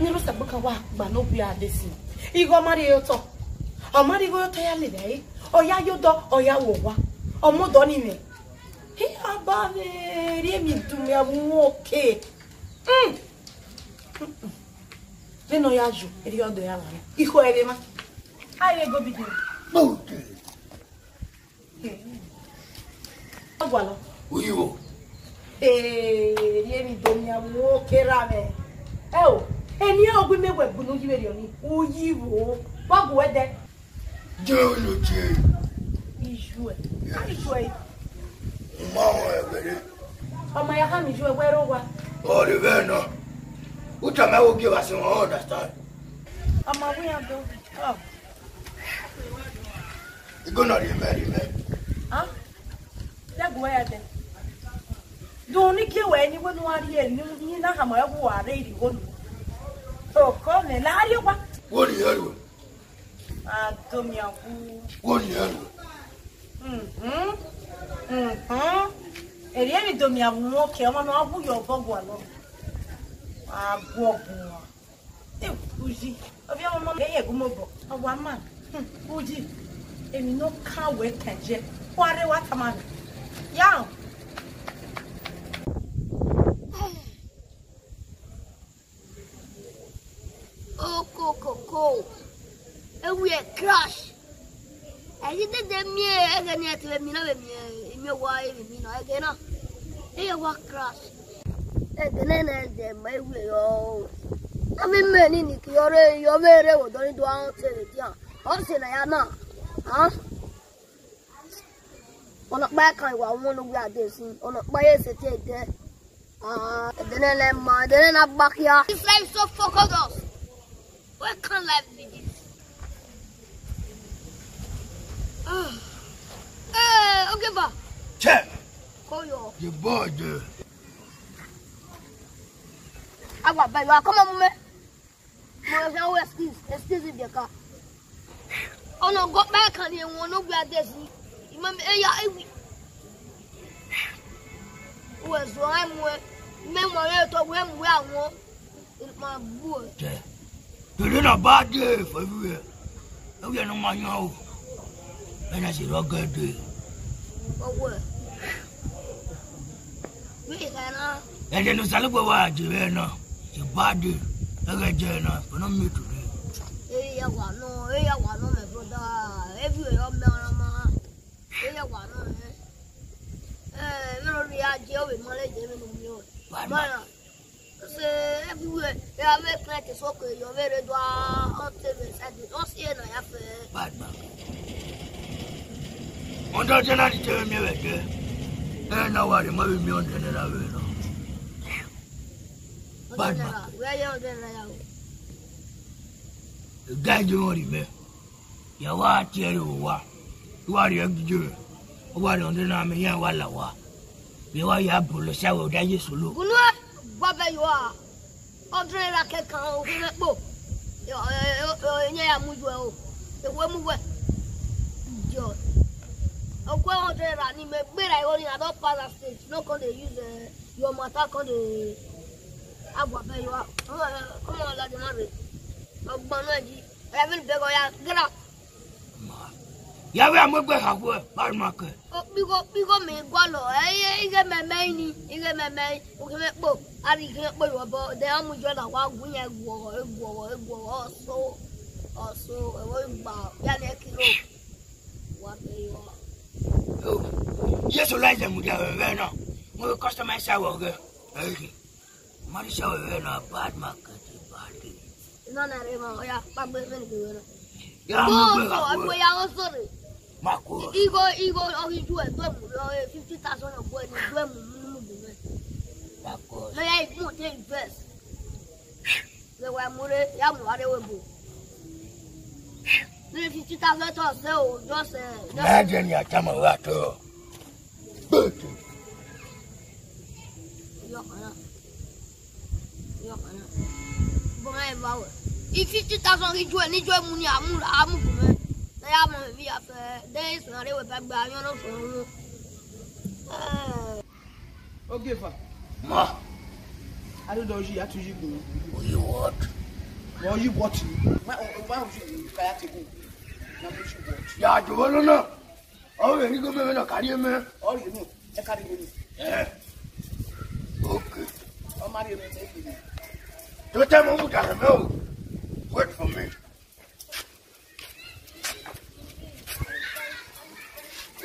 n'irusa gbukawa akpa n'obi adịsị ihe ọ mara ya ụtọ ọ marịghị ụtọ ya lere anyị eh? ọya yọdọ ọya wụwa ọmụdọ niile ihe abaverie midum ya nwoke mm. leno ya jụ eri ọdọ ya la. lara ihu erema anyị ego bidoro agwala oyibo ee eh, rie midum ya nwoke rame eo eh, eni ogwi me webu no yiwe yoni oyiwo bagu wede jolo je ijue ijue mama ebere mama ya kama ijue wero wa ori veno uta me ogi wa sin understand mama we am do oh you go not remember me ah dagu wa ya de do ni ke we ni wonu ari eni ni na kama ya ku wa re ri wonu Come, Lario. What are you? Ah, Domia. What are you? Mm-hmm. Mm-hmm. Èrè ni domi àwọn wọn kẹ ọmọ náà bú yọ bọ́ọ̀bù àná. Àbú ọ̀gùn wọn. Ẹ kújì. Ọbí ọmọ ọmọ ẹ̀yẹ̀ gún mọ̀ bọ̀. Ọwọ́ àmà. Hmm, kújì. Èmi náà kàwé kẹ̀jẹ̀. Kó arẹ́wà tàmánà. Yáà. ni ati be mina be mi wa e be mina e gena e wa crash e gena na de mai we yo na me me ni ni ki ore yo me wo do ni do an se le dia o se na ya na ha ona pa kan wa won lo gbe ade sin ona pa ye se ti de ah gena le ma de na ba kia this life so focused us what can life be this ah Hey, eh, Ogeba. Check. Koyo. The border. Agua, baby, come on, me. Mo ṣe àwọn excuse, excuse ìdè ká. Ọ̀nà ọgọ́ báyìí kan ni ìwọ̀n ló gbé adé sí. Ìmọ̀ mi ẹ̀yà ewì. Wẹ̀ sọ ẹ̀ mú ẹ. Mẹ́mọ̀ rẹ̀ tọ́ wẹ́ mú ẹ àwọn. Ìmọ̀ bú ẹ. Tẹ̀, tòlú náà bá dé ìfẹ́ wíwẹ̀. Ewì ẹ̀ ló máa yan o bẹ́ẹ̀ sì rọ́gẹ́dẹ́. ọwọ́ ẹ̀ bí ìkànnà. ẹ̀dẹ̀ ní sálúgbò wà àjẹrẹ́ náà ìbáde ẹ̀gẹ̀jẹ̀ náà ìpinnu mi tù ní. eya wà nù eya wà nù mẹ fún da ebi yọ mẹrin ma eya wà nù mẹ ẹ mẹrin mi yà jẹ òwe mọlẹ jẹ mi nù mi o. báyọ̀ ṣe everywhere yà mẹ kúrẹ́tì sókè yọ mẹrin do a ọ̀n tẹ̀lé sẹ́dí ọ̀sìn yẹn nà yà fẹ́. báyọ̀. Ondatena nitewe miweke. Eh na wali mawi mi ondenera weno. Bad man. Weye ondenera yawo. Gaji mori me. Ya wa tiere wa. Wari egijure. Wari ondenera me ya wala wa. Mi wa ya bolo sawo daje solo. Gulu babe yo a. Ondenera kekan o gbe po. Yo yo yo nya ya muju e o. Ewe muwe children and him make like only I don't pass that stage. No come they use uh, your matter come they agua pay you out. Come on, eh, lad, marry. Ọgbọ́n náà jí. Ẹ̀fín bẹ́gọ̀ ya gírà. Yàrá àmọ́gbẹ́ àwọ̀ àrùmọ̀kẹ́. Bíkọ́ bíkọ́ mi gbọ́ lọ, ẹyẹ ike mẹ́mẹ́ yìí ni ike mẹ́mẹ́ yìí, òkè mẹ́ kpọ̀, àti ike mẹ́ kpọ̀ ìwọ̀bọ̀, dẹ̀ ọmú jọ náà wá gún yẹn gbọ̀wọ̀, gbọ̀wọ̀, gbọ̀wọ̀, ọ̀ṣọ́, ọ̀ṣọ́, ẹ̀wọ̀ ìgbà, yálẹ̀ kìlọ̀ yeso la ɛsɛ mudia wɛwɛ nɔ mo kɔsɔma ɛsɛ awɔ kɛ ɛyi mɔri sɛ wɛwɛ nɔ bad ma kɛtɛ baadi. nɔnɔ yɛrɛ ma o y'a kpa gbɛ fɛn de wɛrɛ. yaa ma gbɛ ka ko ye. ko sori. ma ko. i ko i ko ɔk'i ju ɛ dɔɛ mu lɔ ye fifty thousand of bɔ ni dɔɛ mu munnu bi mɛ. ma ko. n'o y'a ye kun tɛ invest. lɛwɛ mure y'a mu ale wɛ bo three fifty thousand tons ṣe o just. láàjẹ ni àtàmọ̀ wa tọ́ gbòòtò. yọkàn náà yọkàn náà bọ́n ẹ̀ bá wẹ̀ fifty thousand níjọ́ ẹ̀ níjọ́ ẹ̀ mú ni àmúra àmúkùnmẹ́ lẹ́yà mọ̀ mi bí afẹ́ dẹ́yìn sùn àríwẹ̀ fẹ́ gba yánná sọ̀rọ̀ wọn. oge fa. ma. adúdọ̀ọ́sì àtúnṣe gbòòrò. oye what. oye what. why why would you fire table. 야, 저거는 나. 어, 왜 이거 왜 나? 가리면. 어, 이거. 제 가리면. 예. 오케이. 어, 말이면 제 이거. 저 때문에 못 가면. Wait for me.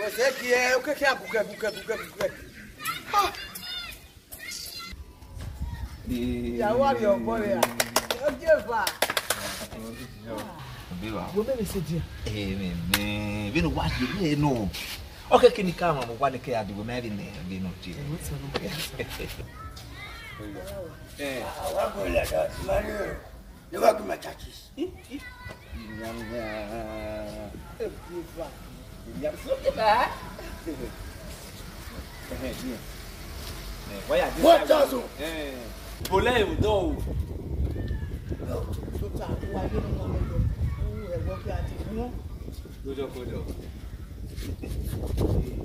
é que é, o que é a buca, buca, buca, buca? Ah! E... E agora, olha, eu vou ver. Eu que vá. bino wadi ye no oke kini kama mo wadi ke adi gomeri ne bino ti eh wako la da mario ni wako mataki nyamya ekifa nyamya What does it? Eh. Bolé, então. Não, tu tá, o aí não tá melhor gbọ́ pé a ti mú wọn. kójọ kójọ.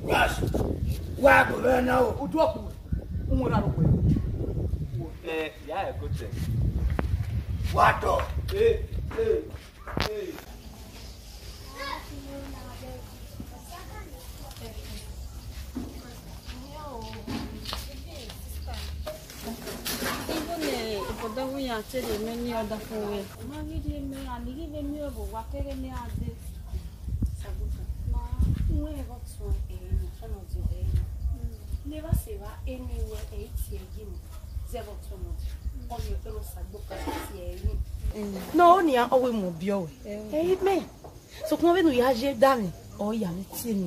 yọọsì wá gbọ́dọ̀ ẹ̀ náà ojú ọ̀pọ̀ ń ọda ho yɛ akyɛ deɛ m'ani ɔda fo yɛ ma ne deɛ mɛ ani yi bɛ mi ɔbɔ wa kɛrɛ ne ade sabuka ma nwa yɛ bɔ to ɛyɛ no fɛn o di no ne ba se wa ɛni wɛ na o a ɔwɛ mu bi ɔwɛ ɛyɛ mɛ so kuma bɛ nu yɛ aje da mi ɔyɛ mi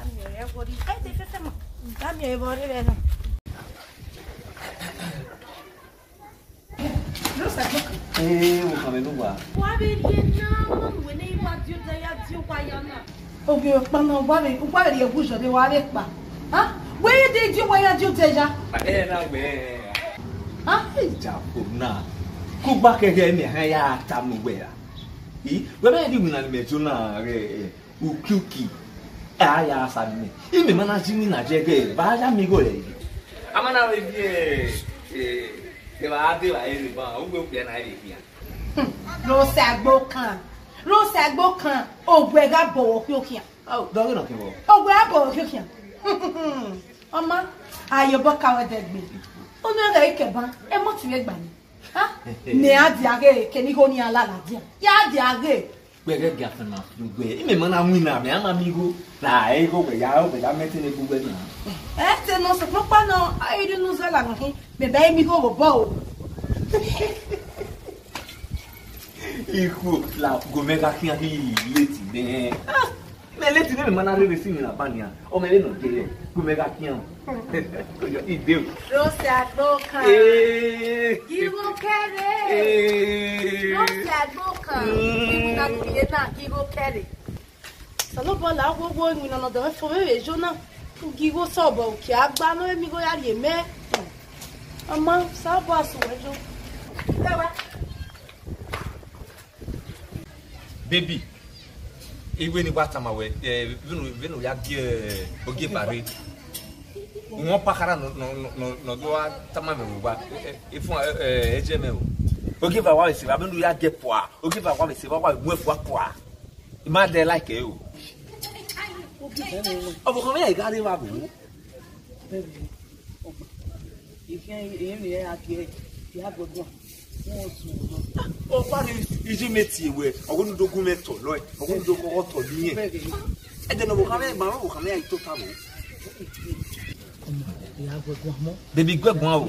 Dammi ni ma ya ta mu gbe ya. Yi, we di mi na ni Ukiuki aya sanne ime mana jini na jege ba ya mi go le amana we bi eh e ba ade wa ere ba o gbe pe na ere bi ló ṣe àgbo kan ló ṣe àgbo kan ògùn ẹ̀gá bọ̀wọ̀ kí O kíá. dọ́gí náà kí n o ògùn ẹ̀gá bọ̀wọ̀ kí ó kíá. ọmọ àyọ̀bọ̀ káwọn ẹ̀dẹ̀ gbìn ó ní ẹ̀rọ ìkẹ̀bọ̀n ẹ̀ mọ̀tìrẹ́ gbà ní. ní adìyàgé kẹ́ni kò ní alálàdíà yá adìyàgé gbẹgẹ gafẹ na gbẹ ime mana mu ina mi ama mi go na ayi go gbẹ ya gbẹ ya mẹtẹ ne gbogbo ẹna. ẹ ti nù sọpọ pọnà ayédè nù sọlá nù hí bẹbẹ yẹn mi kò wọ bọ o. ikú la gomẹ ka kí akí létí dẹ ah! ah, mẹ létí ne mi mana rere sí mi na bá nìyà ọmọ ẹ nà dé yẹ gomẹ ka kí hàn ọjọ ìdè o. rosi àgbo kan ìwọ kẹrẹ rosi àgbo a ihe na-agụgo keri sanubọla agwụgwọ enwe na nọdọ efo ewe jona ugigo sọbọ òkè àgbá ló emigo ya lè mẹ ọmọ sábọ àsùnwẹjọ. bébì ewé ni wàá tàmà wẹ ẹ vínú ya gé ẹ ogé bàrẹ wọn pàkàrà nọdọ wa tàmà mẹ wò wá ẹ ẹ ẹ jẹ mẹ o ogiva wa mesiva abe nu ya ge poa ogiva wa mesiva wa mu efua poa ima de like e o. ọbọ kan bẹ́ẹ̀ gárí wa bò ó. ìfẹ́ èyí ni ẹ àti ẹ ti á gbọdọ̀ ọba ni iji meti ewe ọgbọnu dogun mẹtọ lọ ẹ ọgbọnu dogun ọtọ nìyẹn ẹ dẹnu ọbọ kan bẹ́ẹ̀ gbàmọ ọbọ kan bẹ́ẹ̀ yìí tó ta bò ó bébí gbẹ̀gbọ́n o.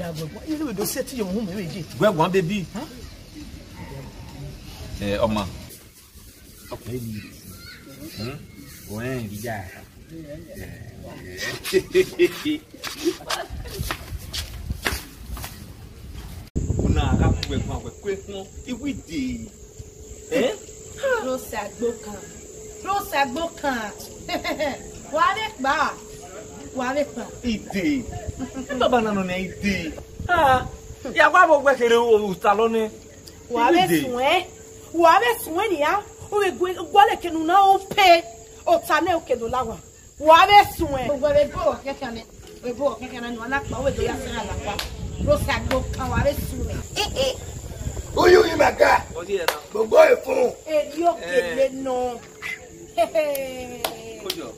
gbẹ̀gbọ́n bébí ọmọ. ọkùnrin mi hmm? òun ẹ̀ ń rí jà. ọ̀nà àkàkùn ẹ̀gbọ́n àwẹ̀kọ́ ẹ̀gbọ́n ìwídìí. ló ṣàgbó kan ló ṣàgbó kan wàá rẹ̀ pa wàá rẹ̀ pa. ìdè bàbá nànú ni ìdè yàgbá bọ̀ gbẹ́kẹ̀rẹ́ òòtà lọ́nà. wàá rẹ̀ sùn ẹ́ wa be suweni ya we gwale ke nu na o pe o ta ne o ke do lawa wa be suwen gbogbo be bo ke kan ne we bo ke kan na la pa we do ya se ala pa ro sa go kan wa be suwen eh eh oyo yi maka gbogbo ifun e eri o kele eh. no kojo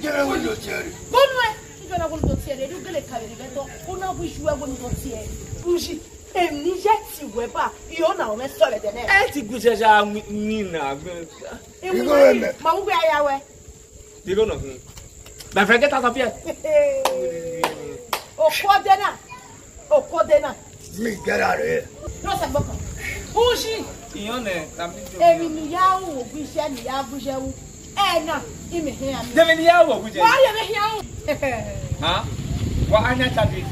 jere wo lo jere bonu e jona wo lo tiere ri gele kare ri beto ona bu isu e wo lo tiere buji em nije si wɛ ba iyo na wɔmɛ sɔrɔ dɛ nɛ. ɛ ti gbèsè sa ni na gbẹ. iwu wɛ mɔmu bɛ aya wɛ. digo nɔ fún bàfɛ kẹta sọ fiyɛ. o kɔ dena o kɔ dena. mi kɛra re. n'o tɛ gbɔkɔ busi. iyan nɛ tàbí jɔ. èmi ni yà wò gbèsè ni yà gbèsè wò ɛ na i mi hin yan. dèmi ni yà wò gbèsè. wà á yẹ mi hin yan wò. wa an y'a ta bi.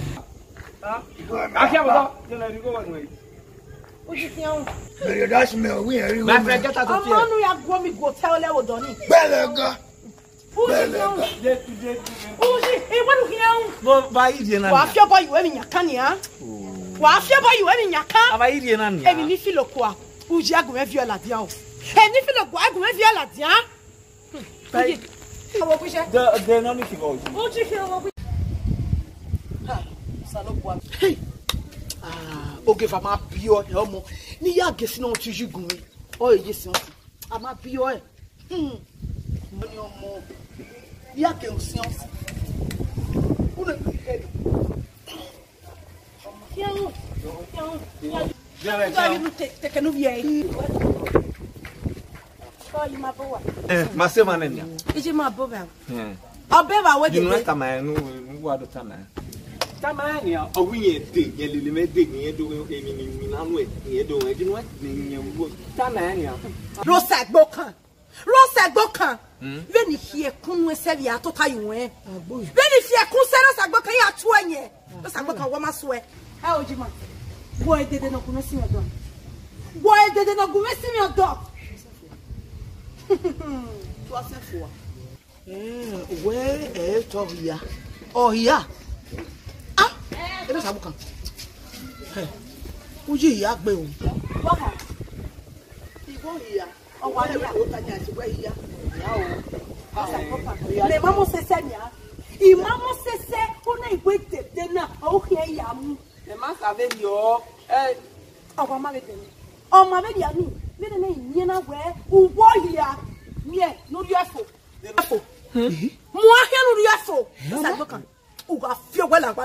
a Bẹ̀rẹ̀ dá sí mi òwú yẹn rí wọ́n. Máa fẹ́ gẹ́ta tó tiẹ̀. Ọmọ nu ya gbọ́ mi gò tẹ́ ọ lẹ́wọ̀ dọ́ni. Bẹ́ẹ̀lẹ̀ gan. Bẹ́ẹ̀lẹ̀ gan. Uzi ìwọ́dù kí yẹn. Bọ́ bá yìí yẹn náà. Wàá fẹ́ bọ́ ìwé mi yàn kán nìyà. Wàá fẹ́ bọ́ oge fa ma bi ọ ẹ ọmọ ní yá àgẹsí náà tún yí gùn mi ọ èyí sí ọsì a ma bi ọ ẹ hmm. mo ní ọmọ ní yá àgẹsí sí ọsì ó lè fi kẹ́ ẹ. yẹ́wò yẹ́wò yẹ́wò ma se ma ne eh, nia. ije ma bo ba. ọbẹ̀ bá wọ́n jẹ́ pé. yunifásitì ma ẹ̀ nù wọ́n adó tamaa nea ɔho yɛ de yɛ lelema de yɛ do enyinimina no yɛ do ɛdi e, e, no ɛdi yɛ wo tamaa nea. rosa gbɔ kan rosa gbɔ kan bɛ hmm? ni fiɛ sɛbi ato ta yi wɛn e. bɛ ni kun sɛ rosa gbɔ kan y'a to ɛnyɛ rosa gbɔ kan wɔma sɔɛ. awo jima bɔ ye dede na gunbɛ si mi dɔn bɔ ye dede na gunbɛ si mi dɔn. tuwasɛ fo wa. ɛɛ o bɛ ɛɛ tɔ hiya ɔ hiya ina sabu kan he uji iya gbe o wa ha ibo iya o wa ni ti gbe iya ya o le mamo sese ni a i mamo sese ona igwe tete na o hie ya mu ma sabe ni o eh ma be ni o ma be ya ni me ne ni na we ubo iya mi e no ri afo afo mo ahia no ri afo asa ko la pa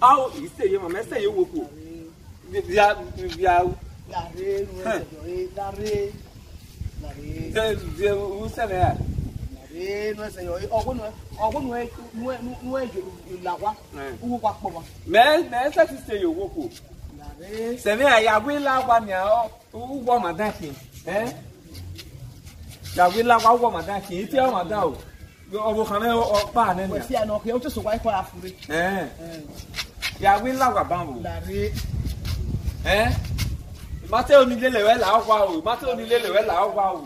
awo ise ye ma mɛ se ye wo ko via via. lare nu ɛsɛ jɔ ye lare lare. de de u sɛbɛ ya. lare nu ɛsɛ jɔ ye ɔko nu ɔko nu ye nu ye nu ye la wa uwo wa kpɔ wa. mɛ mɛ ɛsɛ ti se ye wo ko. lare. sɛbɛ ya yawe la wa ni awɔ uwɔ ma da fi ɛ yawe la wa uwɔ ma da fi ite ɔ ma da o ọbụkana ọkpa anene. Wesi anọ ka otu sokwa ịkọ afụrị. Ya wi lawa bambo. Lari. Mate onile lewe la ọgwa o, mate onile lewe la ọgwa o.